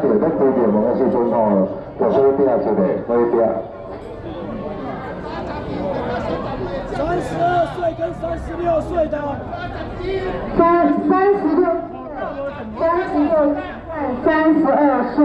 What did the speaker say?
着，咱规定门是总统哦，就是一边一个，那一边。三十二岁跟三十六岁的，三三十六，三十六，三十二岁。